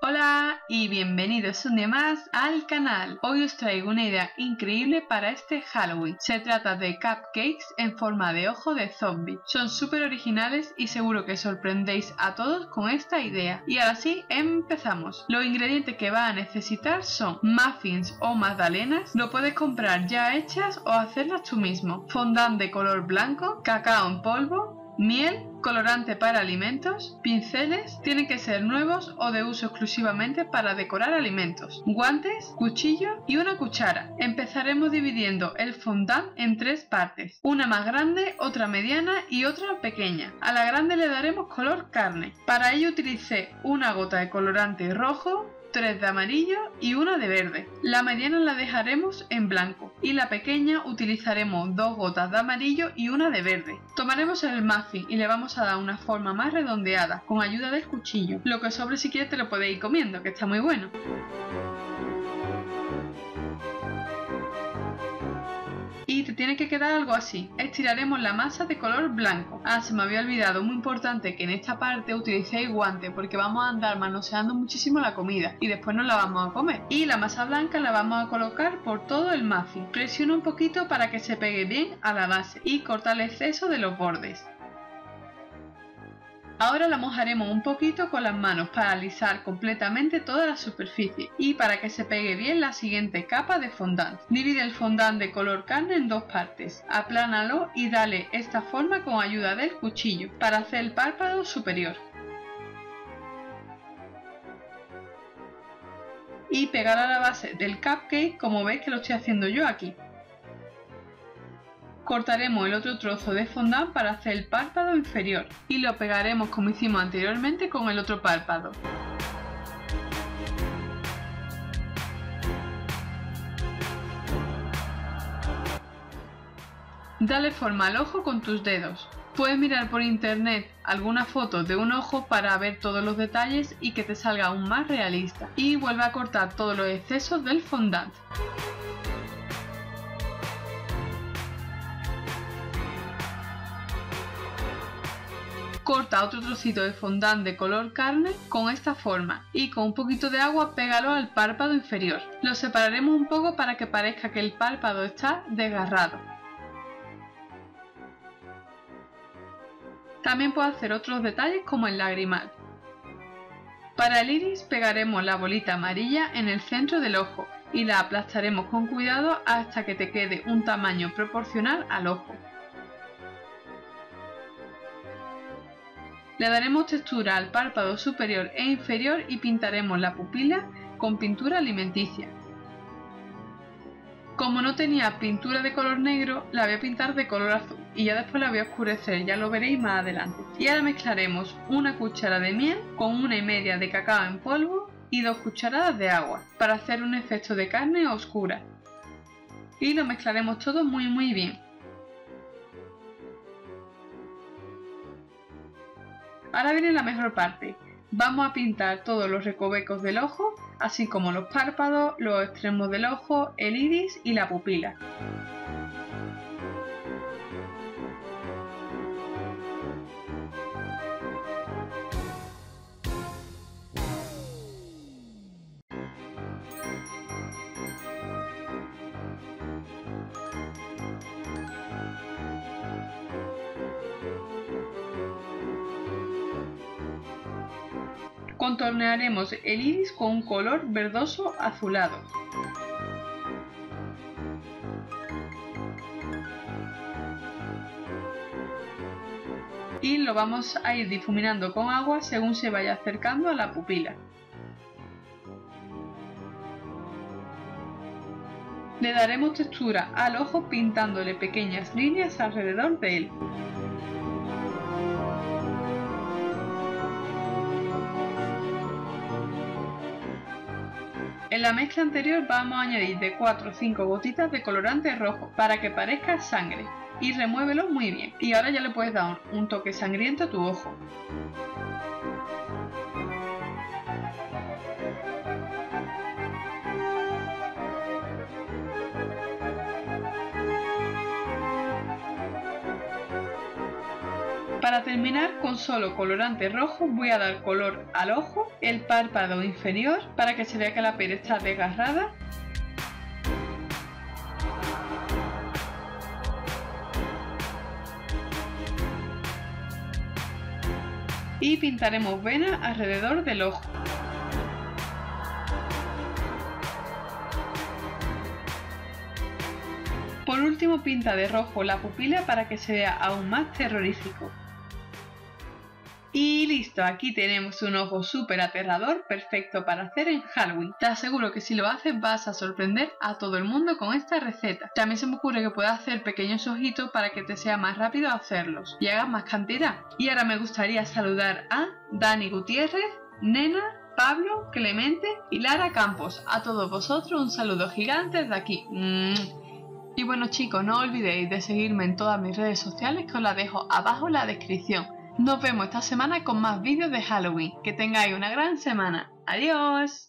Hola y bienvenidos un día más al canal. Hoy os traigo una idea increíble para este Halloween. Se trata de cupcakes en forma de ojo de zombie. Son súper originales y seguro que sorprendéis a todos con esta idea. Y ahora sí, empezamos. Los ingredientes que va a necesitar son muffins o magdalenas. Lo puedes comprar ya hechas o hacerlas tú mismo. Fondant de color blanco, cacao en polvo, miel, colorante para alimentos, pinceles, tienen que ser nuevos o de uso exclusivamente para decorar alimentos, guantes, cuchillo y una cuchara. Empezaremos dividiendo el fondant en tres partes, una más grande, otra mediana y otra pequeña. A la grande le daremos color carne. Para ello utilicé una gota de colorante rojo, 3 de amarillo y una de verde. La mediana la dejaremos en blanco y la pequeña utilizaremos dos gotas de amarillo y una de verde. Tomaremos el muffin y le vamos a dar una forma más redondeada con ayuda del cuchillo. Lo que sobre si quieres te lo podéis ir comiendo, que está muy bueno. Tiene que quedar algo así. Estiraremos la masa de color blanco. Ah, se me había olvidado, muy importante que en esta parte utilicéis guantes porque vamos a andar manoseando muchísimo la comida y después no la vamos a comer. Y la masa blanca la vamos a colocar por todo el muffin. Presiona un poquito para que se pegue bien a la base y corta el exceso de los bordes. Ahora la mojaremos un poquito con las manos para alisar completamente toda la superficie y para que se pegue bien la siguiente capa de fondant. Divide el fondant de color carne en dos partes, aplánalo y dale esta forma con ayuda del cuchillo para hacer el párpado superior. Y pegar a la base del cupcake como veis que lo estoy haciendo yo aquí. Cortaremos el otro trozo de fondant para hacer el párpado inferior y lo pegaremos como hicimos anteriormente con el otro párpado. Dale forma al ojo con tus dedos. Puedes mirar por internet alguna foto de un ojo para ver todos los detalles y que te salga aún más realista. Y vuelve a cortar todos los excesos del fondant. Corta otro trocito de fondant de color carne con esta forma y con un poquito de agua pégalo al párpado inferior. Lo separaremos un poco para que parezca que el párpado está desgarrado. También puedo hacer otros detalles como el lagrimal. Para el iris pegaremos la bolita amarilla en el centro del ojo y la aplastaremos con cuidado hasta que te quede un tamaño proporcional al ojo. Le daremos textura al párpado superior e inferior y pintaremos la pupila con pintura alimenticia. Como no tenía pintura de color negro, la voy a pintar de color azul y ya después la voy a oscurecer, ya lo veréis más adelante. Y ahora mezclaremos una cuchara de miel con una y media de cacao en polvo y dos cucharadas de agua para hacer un efecto de carne oscura. Y lo mezclaremos todo muy muy bien. Ahora viene la mejor parte. Vamos a pintar todos los recovecos del ojo, así como los párpados, los extremos del ojo, el iris y la pupila. Contornearemos el iris con un color verdoso azulado. Y lo vamos a ir difuminando con agua según se vaya acercando a la pupila. Le daremos textura al ojo pintándole pequeñas líneas alrededor de él. En la mezcla anterior vamos a añadir de 4 o 5 gotitas de colorante rojo para que parezca sangre y remuévelo muy bien. Y ahora ya le puedes dar un toque sangriento a tu ojo. Para terminar con solo colorante rojo voy a dar color al ojo, el párpado inferior para que se vea que la piel está desgarrada y pintaremos venas alrededor del ojo. Por último pinta de rojo la pupila para que se vea aún más terrorífico. Y listo, aquí tenemos un ojo súper aterrador, perfecto para hacer en Halloween. Te aseguro que si lo haces vas a sorprender a todo el mundo con esta receta. También se me ocurre que puedas hacer pequeños ojitos para que te sea más rápido hacerlos y hagas más cantidad. Y ahora me gustaría saludar a Dani Gutiérrez, Nena, Pablo, Clemente y Lara Campos. A todos vosotros un saludo gigante desde aquí. Y bueno chicos, no olvidéis de seguirme en todas mis redes sociales que os las dejo abajo en la descripción. Nos vemos esta semana con más vídeos de Halloween. Que tengáis una gran semana. Adiós.